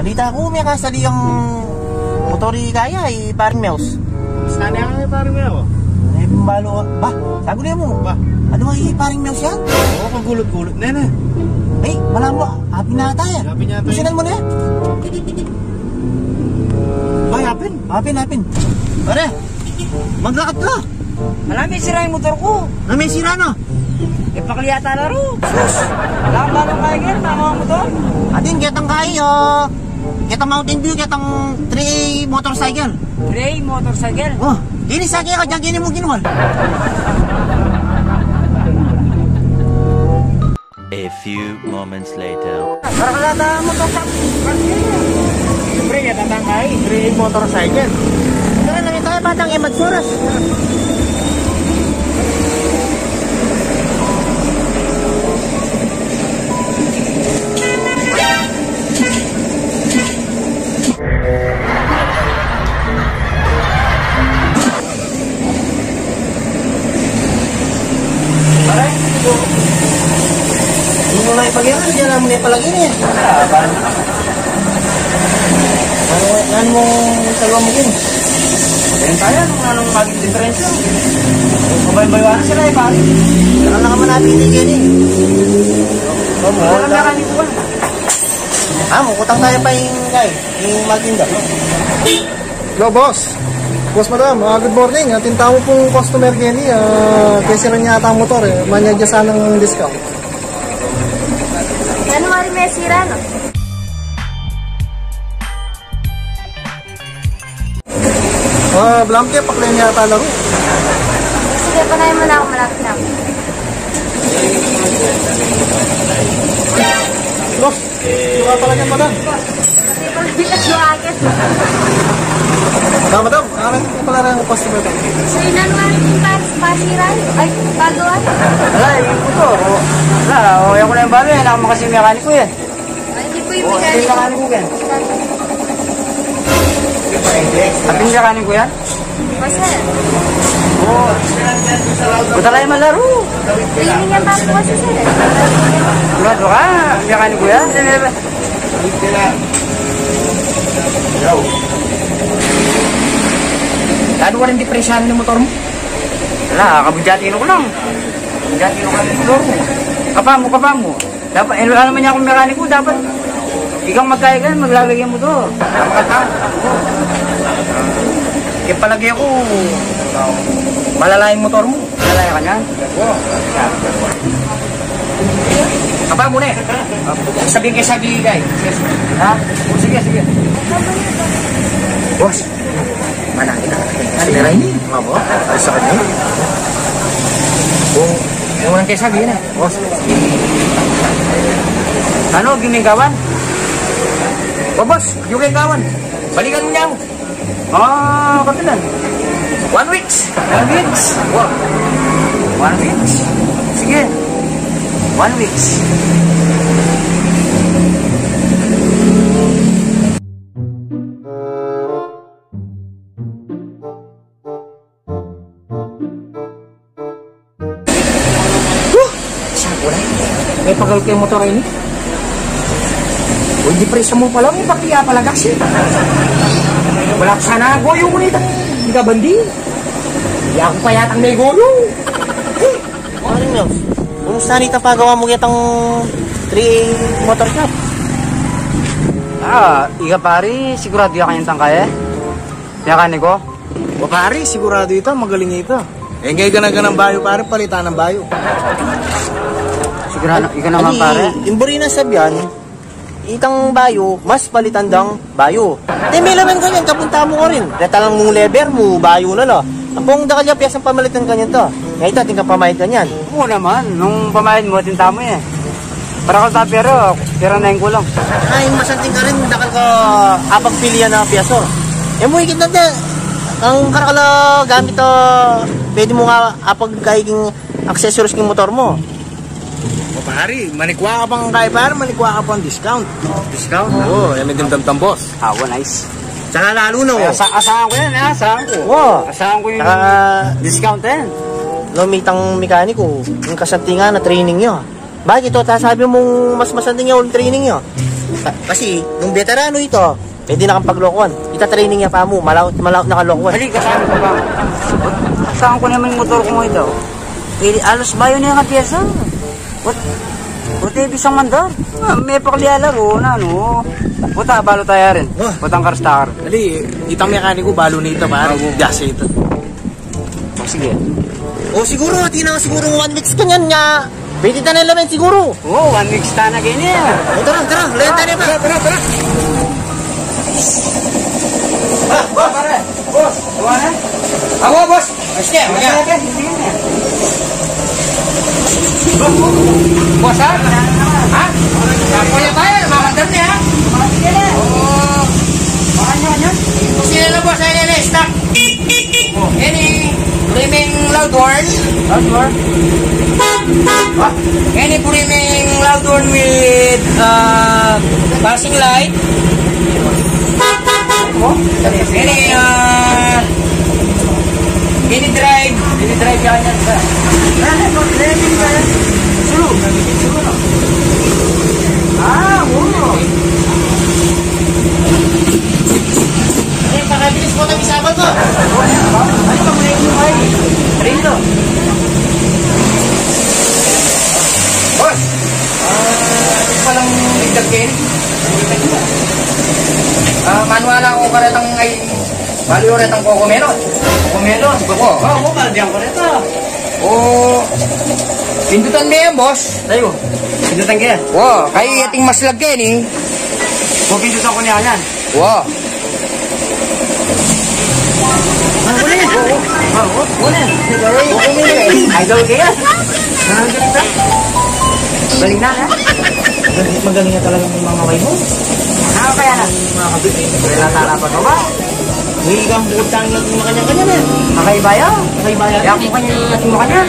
Balita ko, may kasali yung motori kaya eh, paring mouse. Sana nga parang mo ako. Eh, balo, ba, sabi niya mo, Ba? ano ay paring mouse yan? Oo, kagulot-gulot na na. Eh, wala mo, happy na ata yan. Happy na ata. Pusinan mo na yan. Ay, hapin. Hapin, hapin. Pare, maglakad ka. Marami sira yung motor ko. Na may sira na. E pakliyata na ro. Wala kang balong kaya tama ang motor. Atin, ketang kayo. kita mountain view kita three motorcycle three motorcycle oh ini sakit ka jangan ini mungkin wal A few moments later. Berkata ada motor ya datang kai, motor motorcycle. Karena nanti saya batang emas suras. Hindi ipagyaman, diyan naman na ipalagi niya. Ano, ano mo talawa mo kung? Ayun tayo, nung anong maging diferensya. Mabay-baywanan sila eh, pare. Saka na ka manapin ni Kenny. Oh, mo, Wala na kami ko Ah, mukutang tayo pa yung guy, yung maginda. Hello, boss. Boss, madam. ah, good morning. Atin tamo pong customer Kenny. Uh, kasi rin yata ang motor eh. Manyadya sanang discount. January may sira, no? Ah, Blamke, paklen yata laro. Sige, panayin mo na ako malapit na ako. Yan, madam. Kasi pala bilas yung akin. Ah, madam. Aran ko pala rin ang customer. So, yung January yung pas pasira, ay, baguan. Wala, yung motor. Wala, o yan ko na yung balo yan. Ako makasi yung mekaniko yan. Ay, hindi po yung O, ito yung mekaniko. mekaniko yan. At yung mekaniko yan? Basta, Oo. Punta lang yung malaro. cleaning yan bago kasi sir. eh. Sigurado ka, mekaniko yan. Lalo ka rin depresyahan ng motor mo? Wala, kabudyatino ko lang. Kabudyatino ka ng motor mo. Kapa mo, kapa mo. Dapat, eh, naman niya akong mekaniko, dapat ikaw magkaya ka, maglalagay mo to. Kaya palagi ako, malala yung motor mo. Malala ka niya. Kapa mo na eh. Sabihin kay Sagi, guys. Ha? O, sige, sige. Boss, manangin na. Sinira ini. Mga bo, alis sa kanya. Kung, yung walang kay Sagi na. Boss. Ano, gimingawan? O, boss, yung gawan. Balikan mo niya ako. Ah, kapilan. One weeks. One weeks. Wow. One weeks. Sige. One weeks. May pagal kayo motor ini? Uy, di presyo mo pala, may pakiya pala kasi. Wala ko sana goyo ko nito. Hindi ka bandi. Hindi ako pa yatang may goyo. Maring mouse. Kung saan ita pagawa mo kitang 3A motor shop? Ah, iga pari, sigurado ya kanyang tangkaya. Mekaniko? O pare, sigurado ito. Magaling ito. Eh, ngayon ka na ka ng bayo, pare. Palitan ng bayo. Sigurado, iga naman pare. Imburi na sabyan, itang bayo, mas palitan dang bayo. Di may laman ganyan, kapunta mo ko rin. Deta lang mong lever mo, bayo na lo. Ang pong dakalya, piyasang pamalitan kanyan to. Ngayon ito, tingka pamahit kanyan. Oo naman, nung pamahin mo, tinta mo eh. Para ko sa pero, pero na yung kulang. Ay, masanting ka rin, dakal ka apag pilihan na piyaso. Eh, mo higit na din. Ang karakala gamit to, pwede mo nga apag kahiging accessories ng motor mo. O pare, manikwa ka pang kay pare. Manikwa ka pang discount. Discount? Oo, yan may gandang boss. Ah, well, nice. Tsaka lalo na, oh. Asa asahan ko yan, eh, asahan ko. Wow. Asahan ko yung Tsaka, discount yan. lumitang mekaniko, yung kasantingan na training nyo. Bakit ito, sabi mong mas masanting yung training nyo? Kasi, nung veterano ito, pwede na kang paglokohan. Ita-training niya pa mo, malaw, malaw na kalokohan. Bali, kasama ko ba? Saan ko naman yung motor ko ito? Eh, alos bayo na yung piyesa. What? Puti bisang mandar. Ah, May pakliala ro na no. Puta balo tayo rin. Oh. Putang karstar. Dali, itang mekaniko, balo nito pare. Gas ito. Oh, sige. O siguro, di na siguro one weeks kanyan nga. Pwede na naman siguro. Oh, one week sta na ganyan. O tara, tara, layan tayo ba? Tara, tara. Ah, boss, pare. Boss, tuwa na? Ako, boss. Sige, sige. Boss, ha? Ha? Kuya tayo, mamandar niya, ha? Oo. Ano, ano? Sino na, boss? Ano na, stock? Oh, any flaming loud horn? Loud horn? Any flaming loud horn with uh, passing light? Any uh, any drive? Any drive yan yan sa? Sulu. Sulu no? Ah, wow. Eh, mo kami sabal ko. Ano ka muna yung ay? Rito. Boss! Ah, ito palang ligdagin. Ah, manual ako karatang ay baliw rin ang Coco Melon. Coco Melon? Coco. Oh, mo baldiyan ko nito. Oh, pindutan mo yan, boss. Tayo, pindutan ka yan. Wow, kaya ating mas lagyan eh. O, pindutan ko niya yan. Wow. Idol ka yan. Balik na, ha? Magaling na talaga yung mga way mo. Ano kaya na? Mga kabit, wala tarapan mo ba? Hindi kang butang lang yung kanya-kanya na. Kakaiba yan. Kakaiba yan. Kaya kung kanya natin mo kanya.